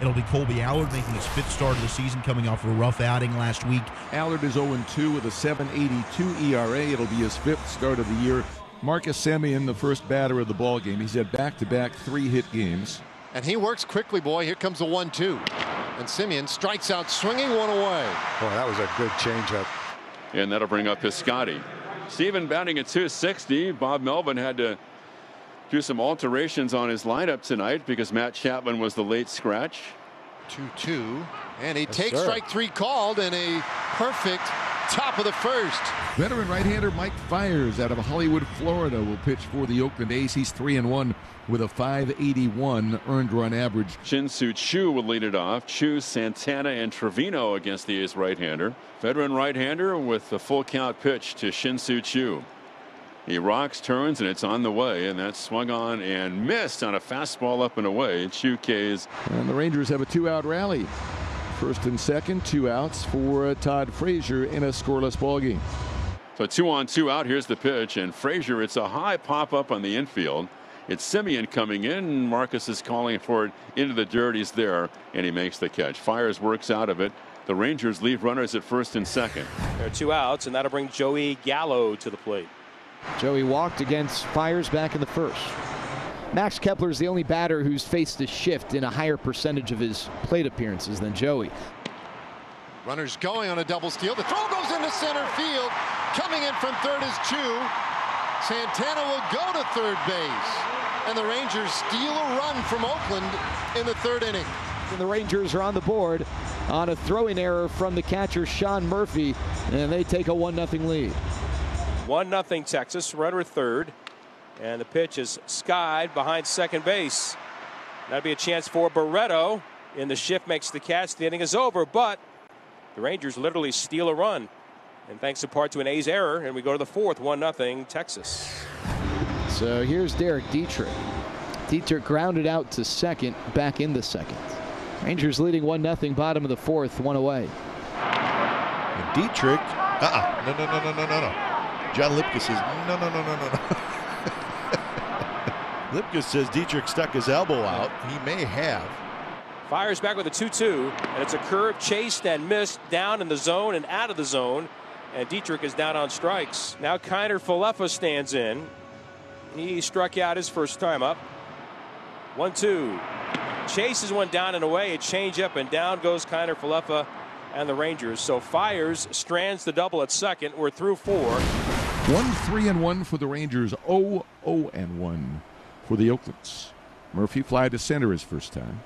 It'll be Kolby Allard making his fifth start of the season, coming off a rough outing last week. Allard is 0 2 with a 7.82 ERA. It'll be his fifth start of the year. Marcus Semien, the first batter of the ball game. He's had back-to-back three-hit games. And he works quickly, boy. Here comes the one-two, and Semien strikes out, swinging one away. Boy, that was a good changeup. And that'll bring up Piscotty. Stephen batting at 260. Bob Melvin had to do some alterations on his lineup tonight because Matt Chapman was the late scratch. 2-2. And he Yes, takes sir. strike three called and a perfect top of the first. Veteran right-hander Mike Fiers out of Hollywood, Florida, will pitch for the Oakland A's. He's three and one with a 581 earned run average. Shin-Soo Choo will lead it off. Choo, Santana, and Trevino against the A's right-hander. Veteran right-hander with the full count pitch to Shin-Soo Choo. He rocks, turns, and it's on the way, and that's swung on and missed on a fastball up and away. Choo K's And the Rangers have a two-out rally. First and second, two outs for uh, Todd Frazier in a scoreless ball game. So two on, two out. Here's the pitch, and Frazier. It's a high pop up on the infield. It's Semien coming in. Marcus is calling for it into the dirt. He's there, and he makes the catch. Fiers works out of it. The Rangers leave runners at first and second. There are two outs, and that'll bring Joey Gallo to the plate. Joey walked against Fiers back in the first. Max Kepler is the only batter who's faced a shift in a higher percentage of his plate appearances than Joey. Runners going on a double steal. The throw goes into center field. Coming in from third is Choo. Santana will go to third base. And the Rangers steal a run from Oakland in the third inning. And the Rangers are on the board on a throwing error from the catcher Sean Murphy, and they take a 1 0 lead. 1 0 Texas, runner at third. And the pitch is skied behind second base. That'll be a chance for Barreto. In the shift makes the catch. The inning is over, but the Rangers literally steal a run. And thanks in part to an A's error, and we go to the fourth, 1 0 Texas. So here's Derek Dietrich. Dietrich grounded out to second, back in the second. Rangers leading 1 0, bottom of the fourth, one away. And Dietrich, uh-uh, no, no, no, no, no, no, no. John Lipka says, no, no, no, no, no, no. Lipka says Dietrich stuck his elbow out. He may have. Fiers back with a 2 2, and it's a curve chased and missed down in the zone and out of the zone. And Dietrich is down on strikes. Now Kiner Falefa stands in. He struck out his first time up. 1 2. Chases one down and away. A changeup and down goes Kiner Falefa and the Rangers. So Fiers strands the double at second. We're through four. One three and one for the Rangers. 0 0 and one for the Oaklands. Murphy fly to center his first time.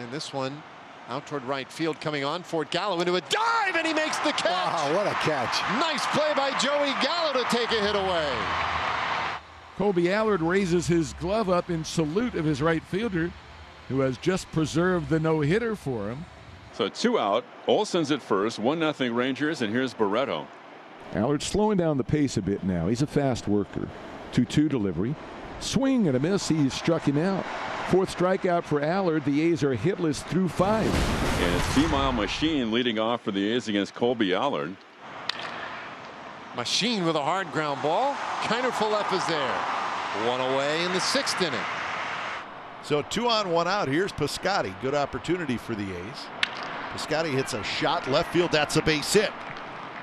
And this one out toward right field coming on. Fort Gallo into a dive, and he makes the catch. Wow, what a catch. Nice play by Joey Gallo to take a hit away. Kolby Allard raises his glove up in salute of his right fielder, who has just preserved the no hitter for him. So two out. Olson's at first. One nothing Rangers, and here's Barreto. Allard slowing down the pace a bit now. He's a fast worker. 2 2 delivery. Swing and a miss. He struck him out. Fourth strikeout for Allard. The A's are hitless through five. And it's Vimael Machin leading off for the A's against Kolby Allard. Machin with a hard ground ball. Kiner Falef is there. One away in the sixth inning. So two on, one out. Here's Piscotty. Good opportunity for the A's. Piscotty hits a shot left field. That's a base hit.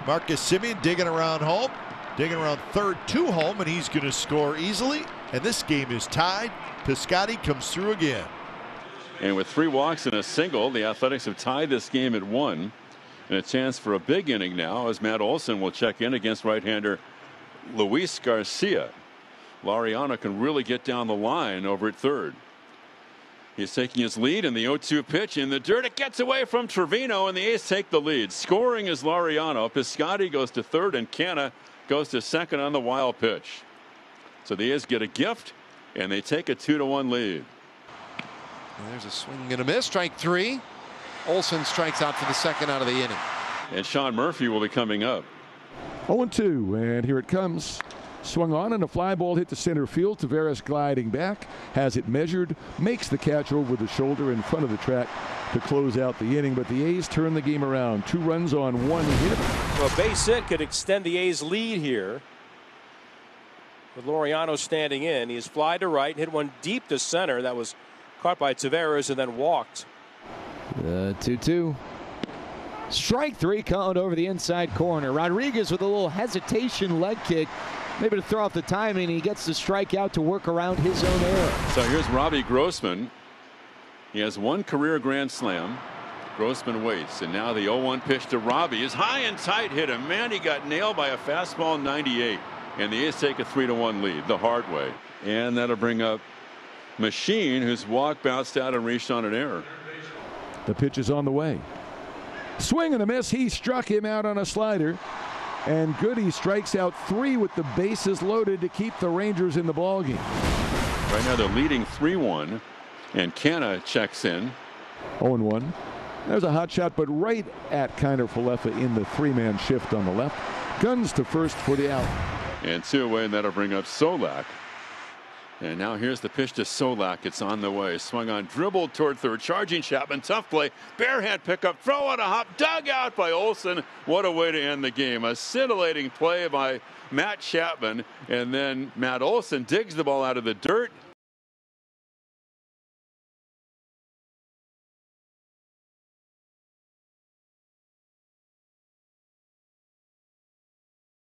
Marcus Semien digging around home, digging around third to home, and he's going to score easily. And this game is tied. Piscotty comes through again. And with three walks and a single, the Athletics have tied this game at one. And a chance for a big inning now as Matt Olson will check in against right-hander Luis Garcia. Laureano can really get down the line over at third. He's taking his lead in the 0-2 pitch in the dirt. It gets away from Trevino, and the A's take the lead. Scoring is Laureano. Piscotty goes to third, and Canha goes to second on the wild pitch. So the A's get a gift, and they take a two to one lead. And there's a swing and a miss. Strike three. Olson strikes out for the second out of the inning. And Sean Murphy will be coming up. 0 2, and here it comes. Swung on and a fly ball hit to center field. Taveras gliding back, has it measured, makes the catch over the shoulder in front of the track to close out the inning. But the A's turn the game around. Two runs on one hit. Well, a base hit could extend the A's lead here. With Laureano standing in, he's fly to right, hit one deep to center. That was caught by Taveras and then walked. Uh, the 2 2. Strike three called over the inside corner. Rodriguez with a little hesitation leg kick. Maybe to throw off the timing. He gets the strike out to work around his own error. So here's Robbie Grossman. He has one career grand slam. Grossman waits, and now the 0-1 pitch to Robbie is high and tight. Hit him, man. He got nailed by a fastball 98, and the A's take a 3-1 lead the hard way. And that'll bring up Machin, whose walk bounced out and reached on an error. The pitch is on the way. Swing and a miss. He struck him out on a slider. And Goody strikes out three with the bases loaded to keep the Rangers in the ballgame. Right now they're leading 3-1, and Canha checks in. 0-1. There's a hot shot, but right at Kiner Falefa in the three-man shift on the left. Guns to first for the out. And two away, and that'll bring up Solak. And now here's the pitch to Solak. It's on the way. Swung on, dribbled toward third. Charging Chapman. Tough play. Barehand pickup. Throw on a hop. Dug out by Olson. What a way to end the game. A scintillating play by Matt Chapman. And then Matt Olson digs the ball out of the dirt.